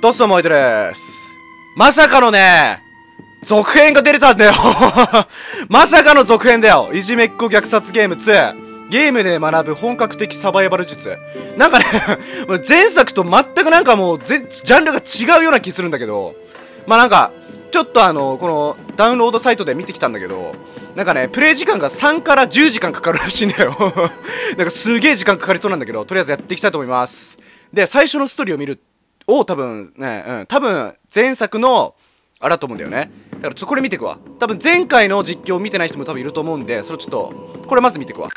どうももいてです。まさかのね、続編が出れたんだよ まさかの続編だよいじめっ子虐殺ゲーム2。ゲームで学ぶ本格的サバイバル術。なんかね 前作と全くなんかもう、ぜジャンルが違うような気するんだけど、まあなんか、ちょっとあの、このダウンロードサイトで見てきたんだけど、なんかね、プレイ時間が3から10時間かかるらしいんだよ なんかすげえ時間かかりそうなんだけど、とりあえずやっていきたいと思います。で、最初のストーリーを見るを多分ね、うん、多分前作の、あれだと思うんだよね。だからちょこれ見てくわ。多分前回の実況を見てない人も多分いると思うんで、それちょっと、これまず見てくわ。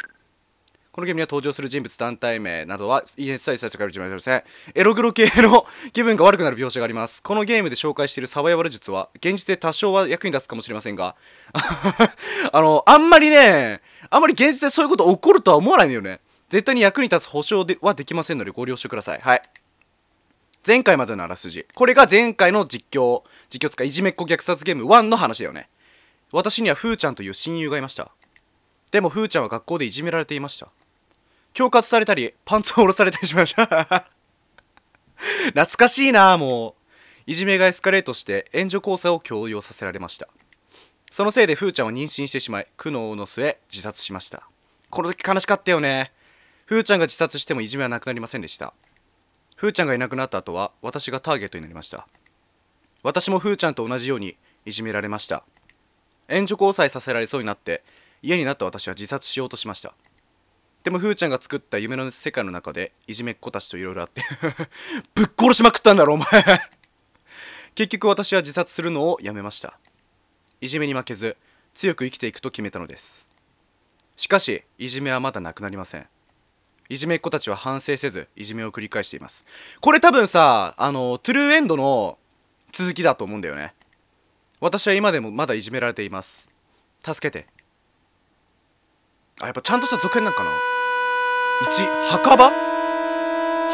このゲームには登場する人物団体名などは一切最初から始まりません。エログロ系の気分が悪くなる描写があります。このゲームで紹介しているサバイバル術は、現実で多少は役に立つかもしれませんが、あの、あんまりね、あんまり現実でそういうこと起こるとは思わないんだよね。絶対に役に立つ保証ではできませんのでご了承ください。はい。前回までのあらすじ。これが前回の実況、実況つかいじめっ子虐殺ゲーム1の話だよね。私にはふーちゃんという親友がいました。でもふーちゃんは学校でいじめられていました。恐喝されたり、パンツを下ろされたりしました。懐かしいなもう。いじめがエスカレートして援助交際を強要させられました。そのせいでふーちゃんは妊娠してしまい、苦悩の末、自殺しました。この時悲しかったよね。ふーちゃんが自殺してもいじめはなくなりませんでした。ふーちゃんがいなくなった後は、私がターゲットになりました。私もふーちゃんと同じようにいじめられました。援助交際させられそうになって、家になった私は自殺しようとしました。でもふーちゃんが作った夢の世界の中でいじめっ子たちといろいろあって ぶっ殺しまくったんだろお前結局私は自殺するのをやめましたいじめに負けず強く生きていくと決めたのですしかしいじめはまだなくなりませんいじめっ子たちは反省せずいじめを繰り返しています。これ多分さあのトゥルーエンドの続きだと思うんだよね。私は今でもまだいじめられています。助けて。あやっぱちゃんとした続編なんかな。1墓場？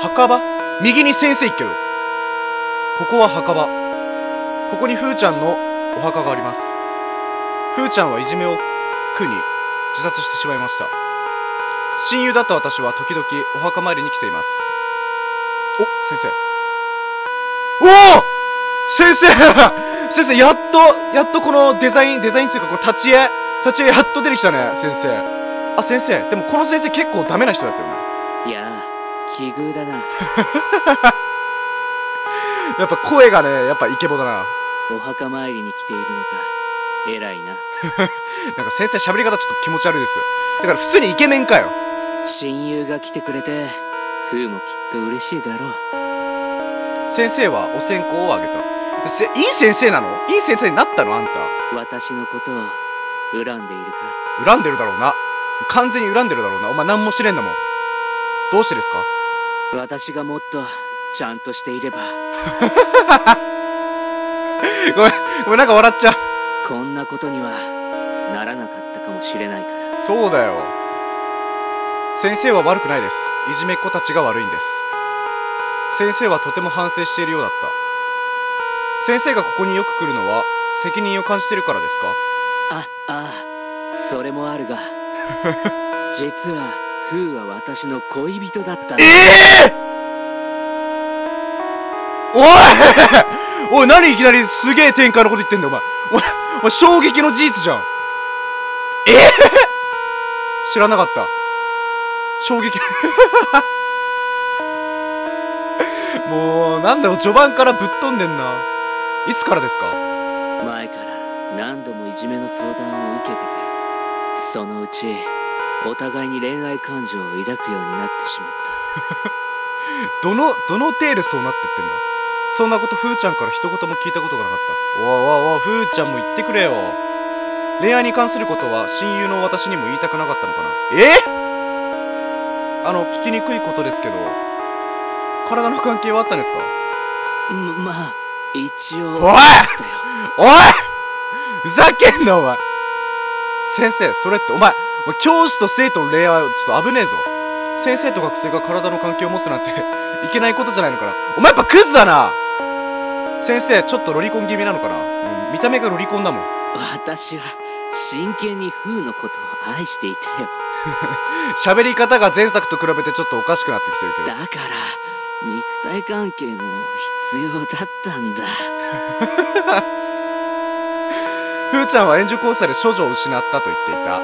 墓場？右に先生行けよここは墓場。ここにふーちゃんのお墓があります。ふーちゃんはいじめを苦に自殺してしまいました。親友だった私は時々お墓参りに来ています。お先生。おお先生！先生やっとやっとこのデザインデザインっていうかこの立ち絵立ち絵やっと出てきたね先生。あ先生でもこの先生結構ダメな人だったよねいやあ奇遇だな。やっぱ声がねやっぱイケボだな。お墓参りに来ているのか。偉いな。なんか先生喋り方ちょっと気持ち悪いです。だから普通にイケメンかよ親友が来てくれてフーもきっと嬉しいだろう。先生はお線香をあげた。せいい先生なの？いい先生になったの？あんた。私のことを恨んでいるか？恨んでるだろうな。完全に恨んでるだろうな。お前何も知れんだも。んどうしてですか？私がもっとちゃんとしていれば。ごめんごめんなんか笑っちゃう。こんなことにはならなかったかもしれないから。そうだよ先生は悪くないです。いじめっ子たちが悪いんです。先生はとても反省しているようだった。先生がここによく来るのは責任を感じてるからですか？あああそれもあるが。実はフーは私の恋人だったええおい！おい何いきなりすげえ展開のこと言ってんだよお前。お前衝撃の事実じゃん。ええ知らなかった衝撃。もうなんだよ序盤からぶっ飛んでんな。いつからですか？前から何度もいじめの相談を受けててそのうちお互いに恋愛感情を抱くようになってしまった。どのどの程でそうなってってんだ？そんなことふーちゃんから一言も聞いたことがなかった。おいおいおいふーちゃんも言ってくれよ。恋愛に関することは親友の私にも言いたくなかったのかな？え？あの聞きにくいことですけど体の関係はあったんですか？うんまあ一応。おい！あったよおい！ふざけんなお前！先生それってお前お前教師と生徒の恋愛はちょっと危ねえぞ。先生と学生が体の関係を持つなんていけないことじゃないのかな。お前やっぱクズだな！先生ちょっとロリコン気味なのかな、うん見た目がロリコンだもん。私は真剣にフーのことを愛していたよ 喋り方が前作と比べてちょっとおかしくなってきてるけど。だから肉体関係も必要だったんだ。ふーちゃんは援助交際で処女を失ったと言っていた。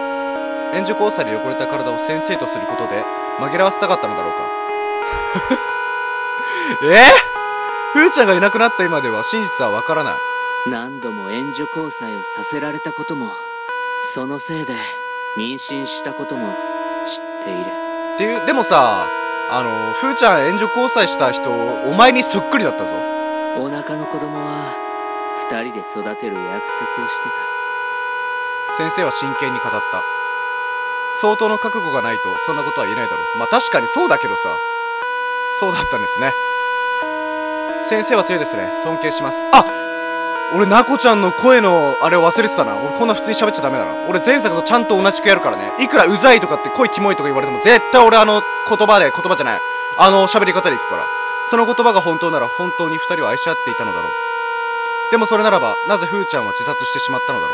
援助交際で汚れた体を先生とすることで紛らわせたかったのだろうか。え？ふーちゃんがいなくなった今では真実はわからない。何度も援助交際をさせられたこともそのせいで妊娠したことも知っている。っていうでもさあのふーちゃん援助交際した人お前にそっくりだったぞ。お腹の子供は二人で育てる約束をして先生は真剣に語った。相当の覚悟がないとそんなことは言えないだろう。まあ確かにそうだけどさ。そうだったんですね。先生は強いですね。尊敬します。あ俺なこちゃんの声のあれを忘れてたな。俺こんな普通に喋っちゃダメだな。俺前作とちゃんと同じくやるからね。いくらうざいとかって声キモいとか言われても絶対俺あの言葉で言葉じゃない。あの喋り方でいくから。その言葉が本当なら本当に2人を愛し合っていたのだろう。でもそれならばなぜふーちゃんは自殺してしまったのだろ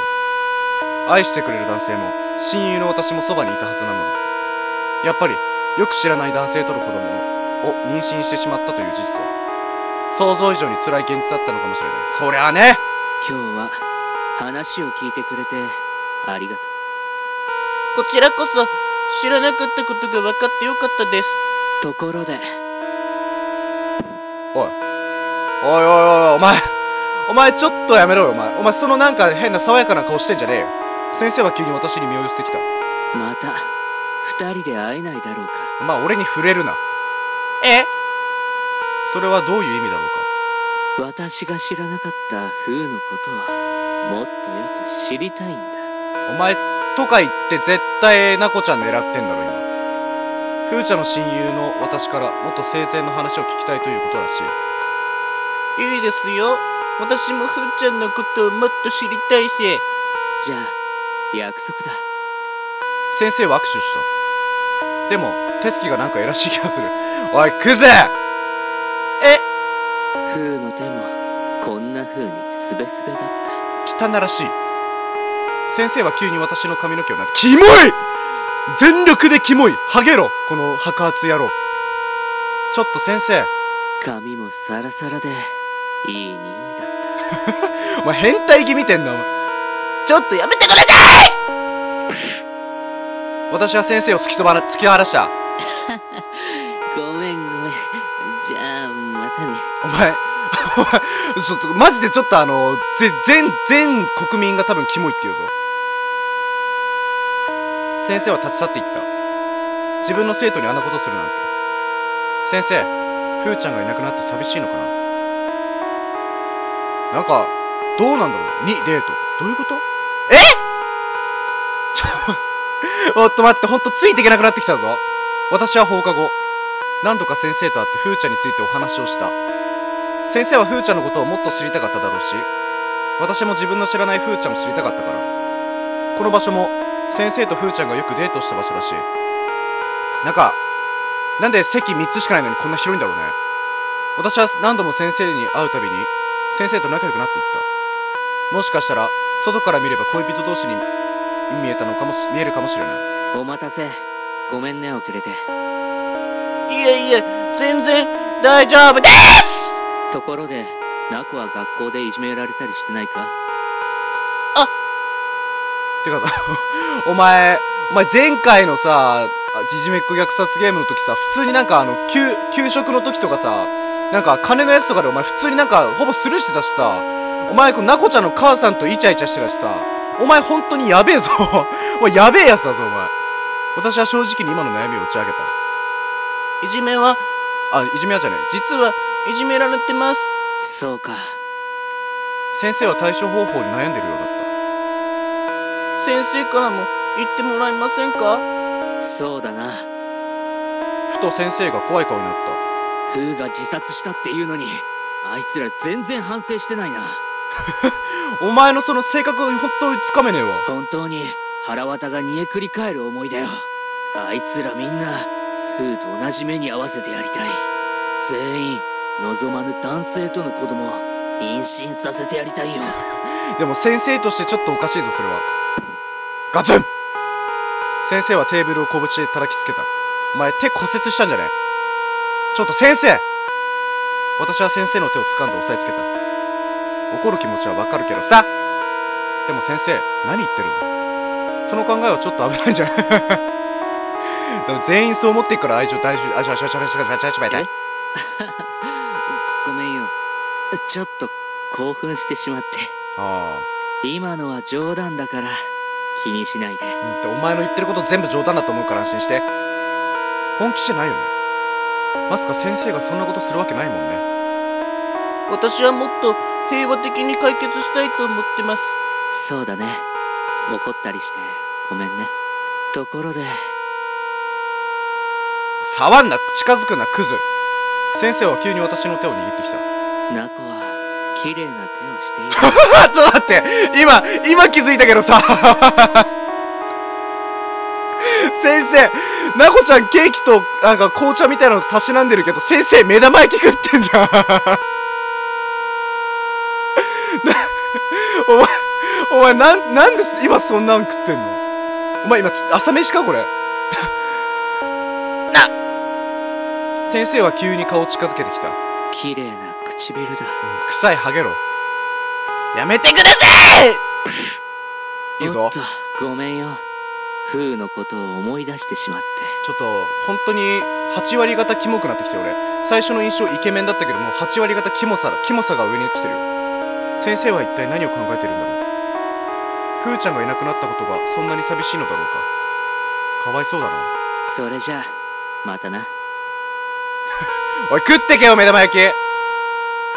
う。愛してくれる男性も親友の私もそばにいたはずなのに。やっぱりよく知らない男性との子供を妊娠してしまったという事実は想像以上に辛い現実だったのかもしれない。そりゃあね今日は話を聞いてくれてありがとこちらこそ知らなかったことが分かってよかったです。うところで。おい。おいおいおいお前。お前ちょっとやめろよお前。お前そのなんか変な爽やかな顔してんじゃねえよ。先生は急に私に身を寄せてきた。また二人で会えないだろうか。まあ俺に触れるな。え？それはどういう意味だろうか私が知らなかった風のことはもっとよく知りたいんだ。お前とか言って絶対なこちゃん狙ってんだろ今。ふーちゃんの親友の私からもっと生前の話を聞きたいということらし。いいいですよ。私もふーちゃんのことをもっと知りたいしじゃあ約束だ。先生は握手した。でも手つきがなんか偉しい気がする。おいクズ風の手もこんな風にスベスベだった。汚らしい。先生は急に私の髪の毛をなってキモい全力でキモい。ハゲろこの白髪野郎。ちょっと先生。髪もサラサラでいい匂いだった。お前変態気見てんなお前。ちょっとやめてください！私は先生を突き飛ばら突き放した。ごめんごめん。じゃあまたね。お前 ちょっとマジでちょっとあの全全国民が多分キモいって言うぞ。先生は立ち去っていった。自分の生徒にあんなことするなんて。先生ふーちゃんがいなくなって寂しいのかな。なんかどうなんだろう。にデート。どういうこと？え？ち ょおっと待ってほんとついていけなくなってきたぞ。私は放課後。何度か先生と会ってふーちゃんについてお話をした。先生はふーちゃんのことをもっと知りたかっただろうし私も自分の知らないふーちゃんを知りたかったから。この場所も先生とふーちゃんがよくデートした場所らし。いなんかなんで席3つしかないのにこんな広いんだろうね。私は何度も先生に会うたびに先生と仲良くなっていった。もしかしたら外から見れば恋人同士に見えたのかもし見えるかもしれない。お待たせ。ごめんね遅れて。いえいえ全然大丈夫ですところでナコは学校でいじめられたりしてないか？あってかさ お前お前前回のさじじめっこ虐殺ゲームの時さ普通になんかあの給給食の時とかさなんか金のやつとかでお前普通になんかほぼスルーしてたしさお前このなこちゃんの母さんとイチャイチャしてたしさお前本当にやべえぞ。お前やべえやつだぞお前。私は正直に今の悩みを打ち上げた。いじめはあいじめはじゃねえ実はいじめられてます。そうか。先生は対処方法に悩んでるようだっ先生からも言ってもらえませんか？そうだな。たふと先生が怖い顔になっフーが自殺したっていうのにあいつら全然反省してないな。た お前のその性格本当につかめねえわ。本当に腹渡が煮えくり返る思いだよ。あいつらみんなフーと同じ目に合わせてやりたい。全員望まぬ男性との子供を妊娠させてやりたいよ。でも先生としてちょっとおかしいぞそれは。ガツン！先生はテーブルを拳で叩きつけた。お前手骨折したんじゃねちょっと先生！私は先生の手を掴んで押さえつけた。怒る気持ちはわかるけどさ。でも先生何言ってるの？その考えはちょっと危ないんじゃない？でも全員そう思ってるから愛情大丈夫あちょちょちょちょちょちょちょちょちょごめんよちょっと興奮してしまって。あ今のは冗談だから気にしないで。あ、うん、お前の言ってること全部冗談だと思うから安心して。本気じゃないよね。まさか先生がそんなことするわけないもんね。私はもっと平和的に解決したいと思ってます。そうだね。怒ったりしてごめんね。ところで。触んな。近づくな。クズ。先生は急に私の手を握ってきたナコは綺麗な手をしている。ちょっと待って。今今気づいたけどさ。先生なこちゃんケーキとなんか紅茶みたいなのたしなんでるけど先生目玉焼き食ってんじゃん。お前お前なんなんで今そんなん食ってんの？お前今朝飯かこれ？な先生は急に顔近づけてきた。綺麗な唇だ。臭いハゲろ。やめてください！いいぞ。おっとごめんよ。フーのことを思い出してしまって。ちょっと本当に8割方キモくなってきて俺。最初の印象イケメンだったけども8割方キモさキモさが上に来てるよ。先生は一体何を考えてるんだろう。ふーちゃんがいなくなったことがそんなに寂しいのだろうか。かわいそうだな。それじゃあまたなおい食ってけよ目玉焼き。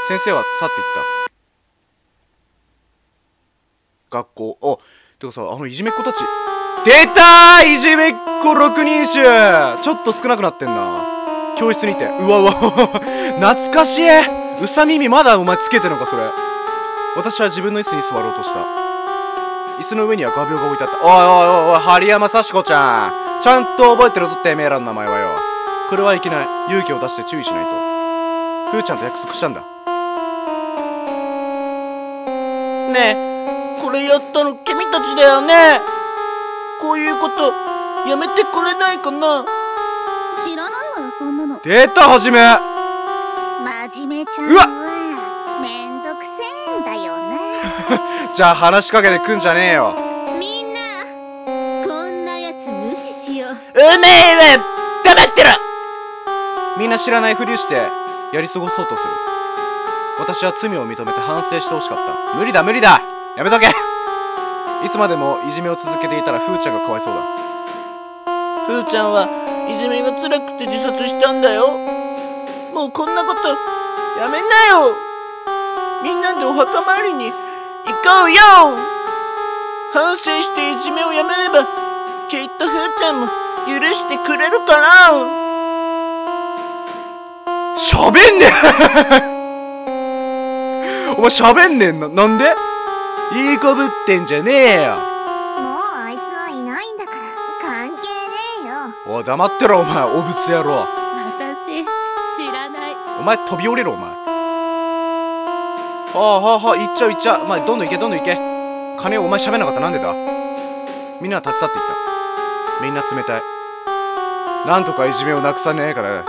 先生は去っていった。学校。おてかさあのいじめっ子たち。出たーいじめっ子六人衆。ちょっと少なくなってんな。教室にて。うわうわ。懐かしい。うさ耳まだお前つけてんのかそれ。私は自分の椅子に座ろうとした。椅子の上には画鋲が置いてあった。おいおいおいおい針山幸子ちゃん。ちゃんと覚えてるぞってめえらの名前はよ。これはいけない。勇気を出して注意しないと。ふーちゃんと約束したんだ。ねえこれやったの君たちだよね。こういうことやめてくれないかな。知らないわよそんなの。出たはじめ。真面目ちゃんうわ。はめんどくせえんだよね。じゃあ話しかけてくんじゃねえよ。みんなこんなやつ無視しよう。うめえわみんな知らないふりをしてやり過ごそうとする。私は罪を認めて反省してほしかった。無理だ無理だ。やめとけ。いつまでもいじめを続けていたらふーちゃんがかわいそうだ。ふーちゃんはいじめが辛くて自殺したんだよ。もうこんなことやめなよ。みんなでお墓参りに行こうよ。反省していじめをやめればきっとふーちゃんも許してくれるから。しゃべんねえお前しゃべんねんな。なんで？いいこぶってんじゃねえよ。もうあいつはいないんだから関係ねえよ。おい黙ってろお前。おぶつ野郎。私知らない。お前飛び降りろお前。はあはあはあ行っちゃう行っちゃう。お前どんどん行けどんどん行け。金をお前喋んなかったなんでだ？みんなは立ち去っていった。みんな冷たい。なんとかいじめをなくさねえから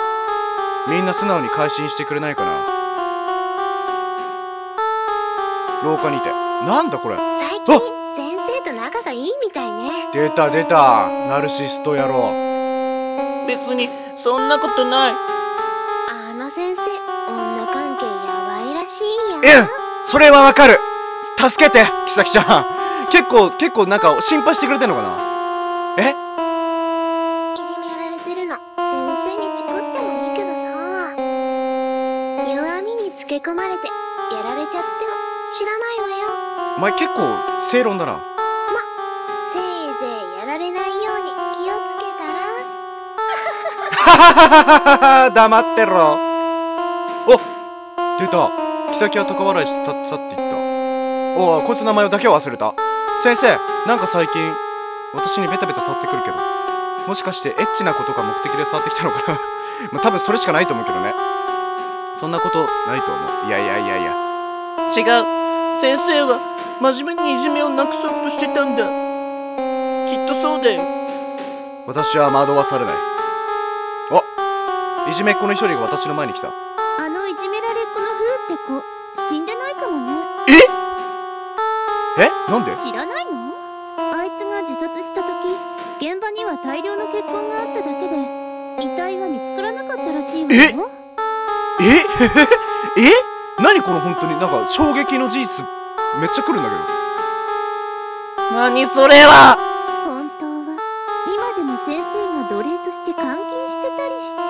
みんな素直に改心してくれないかな？廊下にいて。なんだこれ？最近先生と仲がいいみたいね。出た出た。ナルシスト野郎。別にそんなことない。あの先生女関係やばいらしいえやんそれはわかる。助けてキサキちゃん。結構結構なんか心配してくれてんのかな？え？お前結構正論だな。せいぜいやられないように気をつけたら。ははははは黙ってろお出た。キサキは高笑いして立っていった。おいこいつの名前だけは忘れた。先生なんか最近私にベタベタ触ってくるけどもしかしてエッチなことが目的で触ってきたのかな。まあ多分それしかないと思うけどね。そんなことないと思う。いやいやいやいや。違う。先生は真面目にいじめをなくそうとしてたんだ。きっとそうだよ。私は惑わされない。おいじめっ子の一人が私の前に来た。あのいじめられっって子死んでないかもね。え？なんで？知らないの？あいつが自殺した時現場には大量の血痕があっただけで遺体は見つからなかったらしいわよ。え？え？何この本当に？なんか衝撃の事実めっちゃ来るんだけど。何それは。本当は今でも先生が奴隷として監禁してたりして。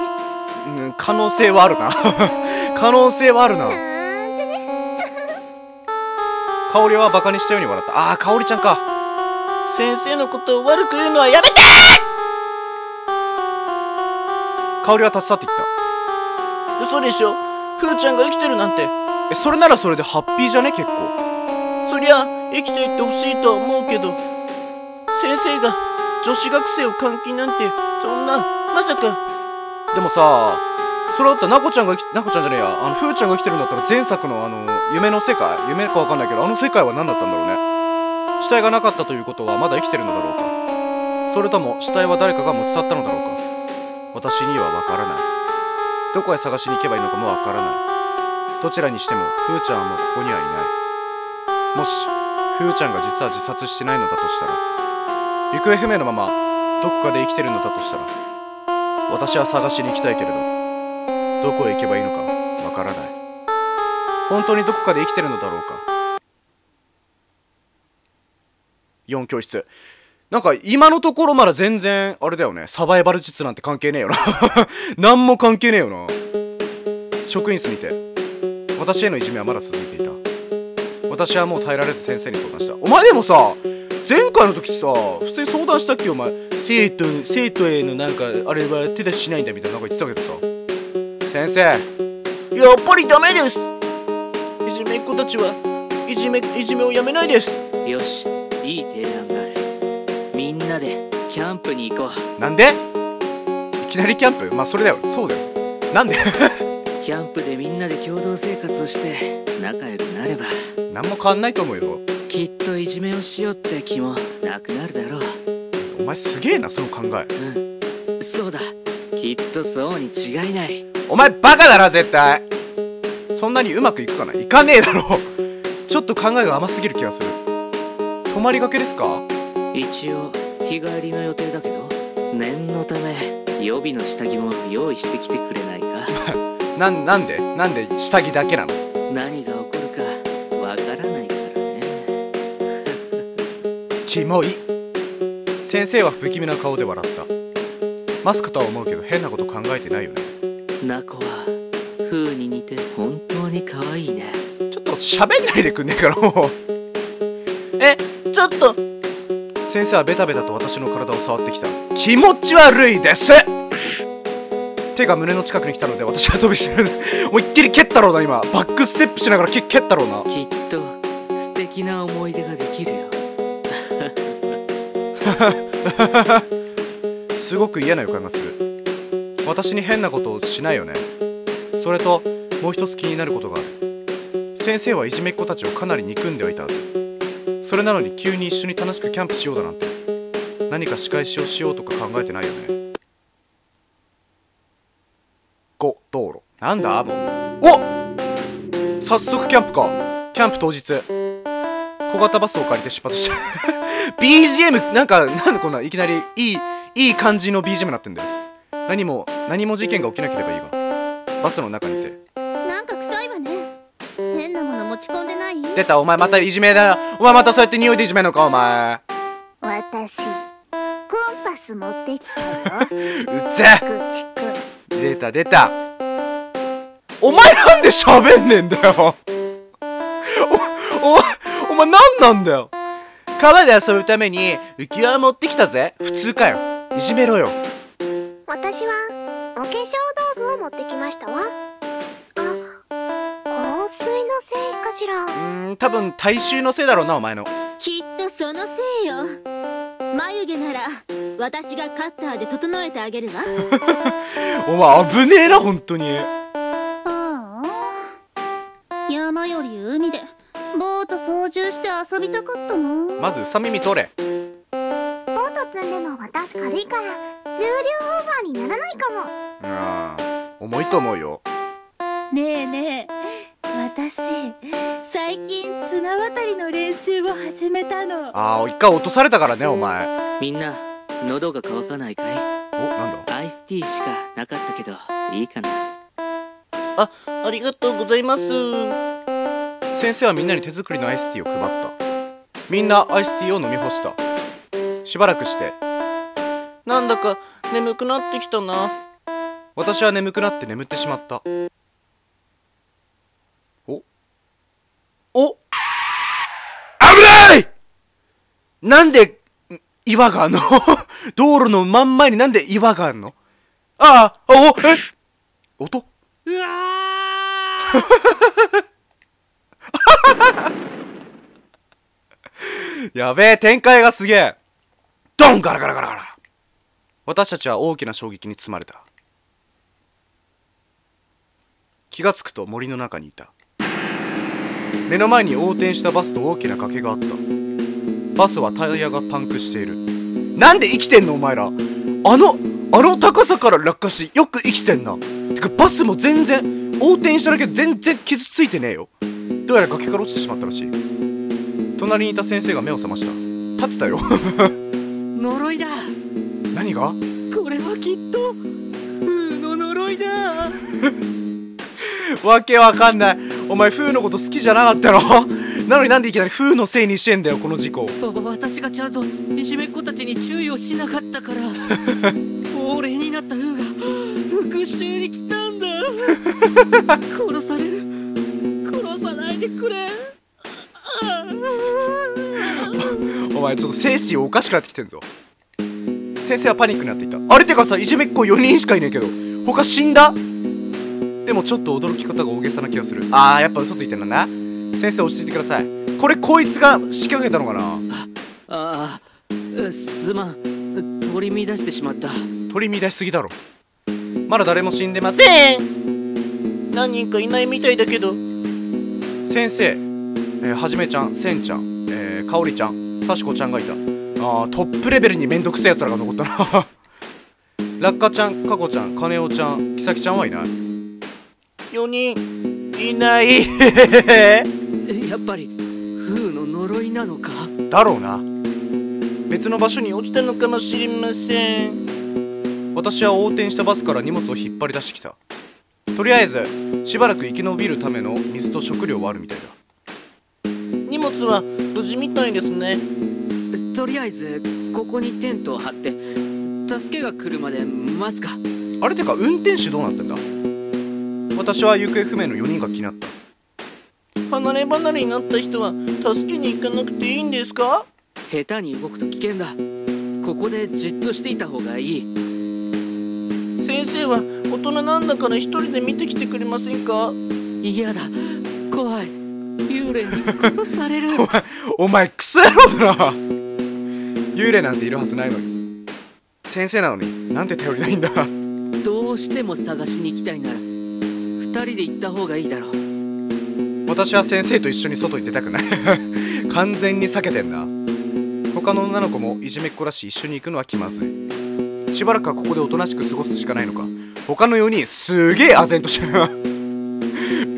うん可能性はあるな。可能性はあるな。なんてね。香りはバカにしたように笑った。あー香りちゃんか。先生のことを悪く言うのはやめて。香りは立ち去っていった。嘘でしょ。ふーちゃんが生きてるなんて。えそれならそれでハッピーじゃね？結構。そりゃ生きていってほしいとは思うけど先生が女子学生を監禁なんてそんなまさか。でもさそれだったらなこちゃんが生きなこちゃんじゃねえやあのふーちゃんが生きてるんだったら前作のあの夢の世界夢かわかんないけどあの世界は何だったんだろうね。死体がなかったということはまだ生きてるのだろうか。それとも死体は誰かが持ち去ったのだろうか。私にはわからない。どこへ探しに行けばいいのかもわからない。どちらにしてもふーちゃんはもうここにはいない。もしふーちゃんが実は自殺してないのだとしたら行方不明のままどこかで生きてるのだとしたら私は探しに行きたいけれどどこへ行けばいいのかわからない。本当にどこかで生きてるのだろうか。4教室。なんか今のところまだ全然あれだよね。サバイバル術なんて関係ねえよな。何も関係ねえよな。職員室にて私へのいじめはまだ続いていた。私はもう耐えられず先生に相談した。お前でもさ前回の時さ普通に相談したっけ？お前生徒生徒へのなんかあれは手出ししないんだみたいななんか言ってたけどさ。先生やっぱりダメです。いじめっ子たちはいじめいじめをやめないです。よしいい提案があるみんなでキャンプに行こう。なんで？いきなりキャンプ？まあそれだよ。そうだよ。なんで？キャンプでみんなで共同生活をして仲良くなれば何も変わんないと思うよ。きっといじめをしようって気もなくなるだろう。お前すげえなその考え。うん。そうだ。きっとそうに違いない。お前バカだな絶対。そんなにうまくいくかな。いかねえだろ。ちょっと考えが甘すぎる気がする。泊まりがけですか？一応日帰りの予定だけど念のため予備の下着も用意してきてくれないか？なんなんで？なんで下着だけなの？何が起こるかわからないからね。キモい。先生は不気味な顔で笑った。マスクとは思うけど変なこと考えてないよね。ナコは風に似て本当に可愛いね。ちょっと喋んないでくんねえからもう。え？ちょっと。先生はベタベタと私の体を触ってきた。気持ち悪いです手が胸の近くに来たので私は飛びしてる。思いっきり蹴ったろうな今。バックステップしながら蹴蹴ったろうな。きっと素敵な思い出ができるよ。すごく嫌な予感がする。私に変なことをしないよね。それともう一つ気になることがある。先生はいじめっ子たちをかなり憎んではいたはず。それなのに急に一緒に楽しくキャンプしようだなんて。何か仕返しをしようとか考えてないよね道路。なんだ？もうお早速キャンプか。キャンプ当日。小型バスを借りて出発し た BGM なんかなんでこんないきなりいいいい感じの BGM になってんだよ。何も何も事件が起きなければいいがバスの中にいて。なんか臭いわね。変なもの持ち込んでない？出たお前またいじめだ。よお前またそうやって匂いでいじめんのか？お前。私コンパス持ってきたよ。うっぜ。出た出たお前なんで喋んねんだよ。おお前お前何なんだよ。川で遊ぶために浮き輪持ってきたぜ。普通かよ。いじめろよ。私はお化粧道具を持ってきましたわ。あ香水のせいかしら。うーん多分大衆のせいだろうなお前の。きっとそのせいよ。眉毛なら私がカッターで整えてあげるわ。お前危ねえな本当に遊びたかったなまずうさ耳取れ。ボート積んでも私軽いから重量オーバーにならないかも。あー重いと思うよ。ねえねえ私最近綱渡りの練習を始めたの。ああ一回落とされたからねお前。みんな喉が渇かないかい？おなんだ？アイスティーしかなかったけどいいかな。あありがとうございます。先生はみんなに手作りのアイスティーを配ったみんなアイスティーを飲み干した。しばらくして。なんだか眠くなってきたな。私は眠くなって眠ってしまった。お？お？危ない！なんでん岩があんの？道路の真ん前になんで岩があんの？ああおえ？音？うわ やべえ展開がすげえ。ドン！ガラガラガラガラ。私たちは大きな衝撃に包まれた。気がつくと森の中にいた。目の前に横転したバスと大きな崖があった。バスはタイヤがパンクしている。なんで生きてんのお前ら。あのあの高さから落下しよく生きてんな。てかバスも全然横転しただけで全然傷ついてねえよ。どうやら崖から落ちてしまったらしい。隣にいた先生が目を覚ました。立ってたよ。ー呪いだ。何が？これはきっと風の呪いだ。わけわかんない。お前フーのこと好きじゃなかったの？なのになんでいきなりフーのせいにしてんだよこの事故わ私がちゃんといじめっ子たちに注意をしなかったから。亡霊になった風が復讐に来たんだ。殺される。殺さないでくれ前ちょっと精神おかしくなってきてんぞ。先生はパニックになっていた。あれてかさいじめっ子4人しかいねえけど他死んだ？でもちょっと驚き方が大げさな気がする。あーやっぱ嘘ついてんだな。先生落ち着いてください。これこいつが仕掛けたのかな？ああすまん。取り乱してしまった。取り乱しすぎだろ。まだ誰も死んでません。何人かいないみたいだけど。先生、えーはじめちゃんせんちゃん、えー、かおりちゃんさしこちゃんがいた。あートップレベルにめんどくせえやつらが残ったな。ラッカちゃんかこちゃんかねおちゃんきさきちゃんはいない。4人いない。え やっぱり風の呪いなのか？だろうな。別の場所に落ち落ちたのかもしれません。私は横転したバスから荷物を引っ張り出してきた。とりあえずしばらく生き延びるための水と食料はあるみたいだ。荷物は無事みたいですね。とりあえずここにテントを張って助けが来るまで待つか。あれてか運転手どうなってんだ？私は行方不明の4人が気になった。離れ離れになった人は助けに行かなくていいんですか？下手に動くと危険だ。ここでじっとしていた方がいい。先生は大人なんだから一人で見てきてくれませんか？嫌だ幽霊に殺される。お前クソ野郎だな幽霊なんているはずないのに。先生なのになんて頼りないんだ。どうしても探しに行きたいなら二人で行った方がいいだろう。私は先生と一緒に外に出たくない。完全に避けてんな。他の女の子もいじめっ子だし一緒に行くのは気まずい。しばらくはここでおとなしく過ごすしかないのか。他の4人すげえ唖然としてるな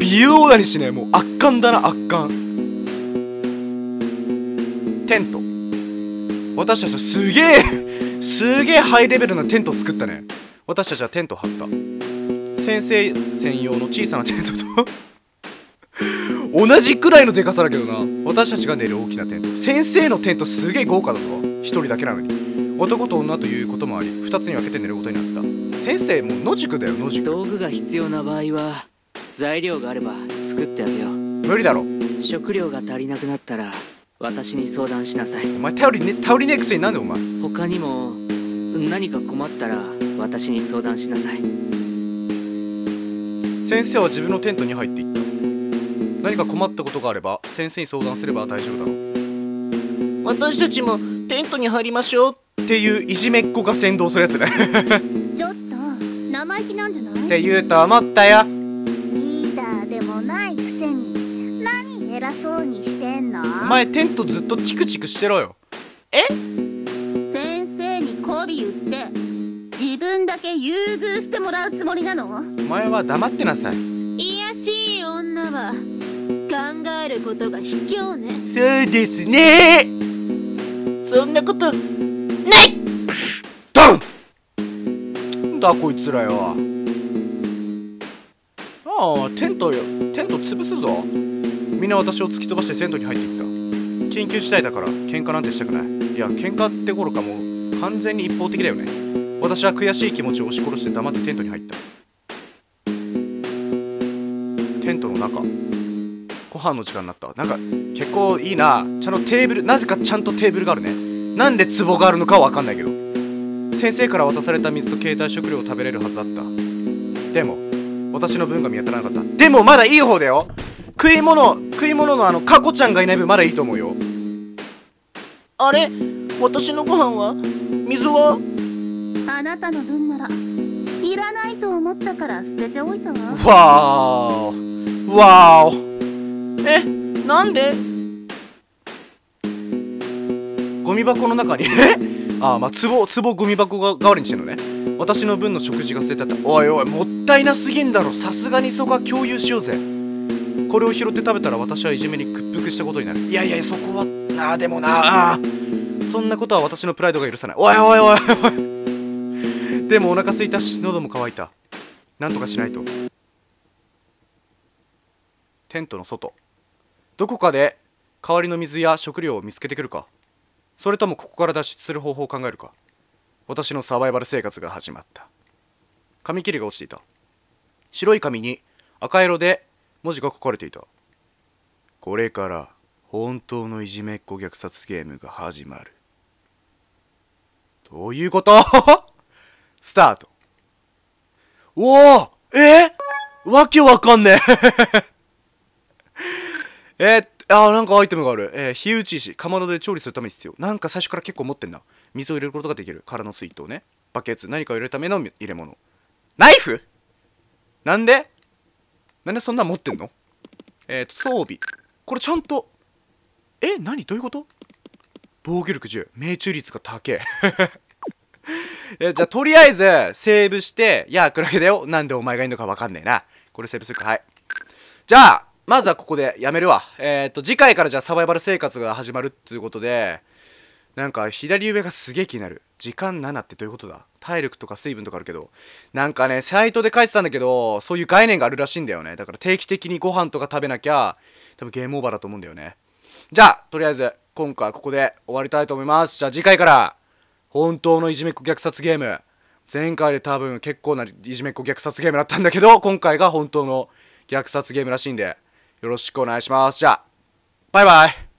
美容だにしねもう圧巻だな圧巻。テント。私たちはすげえすげえハイレベルなテントを作ったね。私たちはテント張った。先生専用の小さなテントと。同じくらいのでかさだけどな。私たちが寝る大きなテント。先生のテントすげえ豪華だぞ。一人だけなのに。男と女ということもあり二つに分けて寝ることになった。先生もう野宿だよ野宿。道具が必要な場合は材料があれば作ってあげよう。無理だろ。食料が足りなくなったら私に相談しなさい。お前頼りね頼りねえくせになんでお前。他にも何か困ったら私に相談しなさい。先生は自分のテントに入っていった。何か困ったことがあれば先生に相談すれば大丈夫だろう。私たちもテントに入りましょうっていういじめっ子が先導するやつね ちょっと生意気なんじゃない？って言うと思ったよ前テントずっとチクチクしてろよ。先生に媚び売って自分だけ優遇してもらうつもりなの？お前は黙ってなさい。いやしい女はえることが卑怯ね。そうですね。そんなことない。ドン！だこいつらよ。ああテントよ。テント潰すぞ。みんな私を突き飛ばしてテントに入っていった緊急事態だから喧嘩なんてしたくない。いや喧嘩って頃かもう完全に一方的だよね。私は悔しい気持ちを押し殺して黙ってテントに入った。テントの中。ご飯の時間になった。なんか結構いいな。ちゃんとテーブルなぜかちゃんとテーブルがあるね。なんで壺があるのかは分かんないけど。先生から渡された水と携帯食料を食べれるはずだった。でも私の分が見当たらなかった。でもまだいい方だよ。食い物食い物のあのカコちゃんがいない分まだいいと思うよ。あれ？私のご飯は？水は？あなたの分ならいらないと思ったから捨てておいたわ。わー。おわー。おえ？なんで？ゴミ箱の中に？ああまあ壺壺ゴミ箱が代わりにしてるのね。私の分の食事が捨ててあった。おいおいもったいなすぎんだろ。さすがにそこは共有しようぜ。これを拾って食べたら私はいじめに屈服したことになる。いやいやそこはなあでもな。そんなことは私のプライドが許さない。おいおいおいおいでもお腹空いたし喉も渇いた。なんとかしないと。テントの外。どこかで代わりの水や食料を見つけてくるか。それともここから脱出する方法を考えるか。私のサバイバル生活が始まった。紙切れが落ちていた。白い紙に赤色で文字が書かれていた。これから。本当のいじめっ子虐殺ゲームが始まるどういうこと？スタートおおえ？わけわかんねえ えーあなんかアイテムがある。えー、火打ち石。かまどで調理するために必要。なんか最初から結構持ってんな。水を入れることができる。空の水筒ね。バケツ。何かを入れるための入れ物。ナイフ？なんで？なんでそんな持ってんの？えーと、装備。これちゃんと。え何？どういうこと？防御力10。命中率が高え。えじゃあ、とりあえず、セーブして、いや、クラゲだよ。なんでお前がいるのかわかんねえな。これセーブするか。はい。じゃあ、まずはここでやめるわ。えっ、と、次回からじゃあサバイバル生活が始まるっていうことで、なんか左上がすげえ気になる。時間7ってどういうことだ？体力とか水分とかあるけど、なんかね、サイトで書いてたんだけど、そういう概念があるらしいんだよね。だから定期的にご飯とか食べなきゃ、多分ゲームオーバーだと思うんだよね。じゃあ、とりあえず、今回はここで終わりたいと思います。じゃあ次回から、本当のいじめっ子虐殺ゲーム。前回で多分結構ないじめっ子虐殺ゲームだったんだけど、今回が本当の虐殺ゲームらしいんで、よろしくお願いします。じゃあ、バイバイ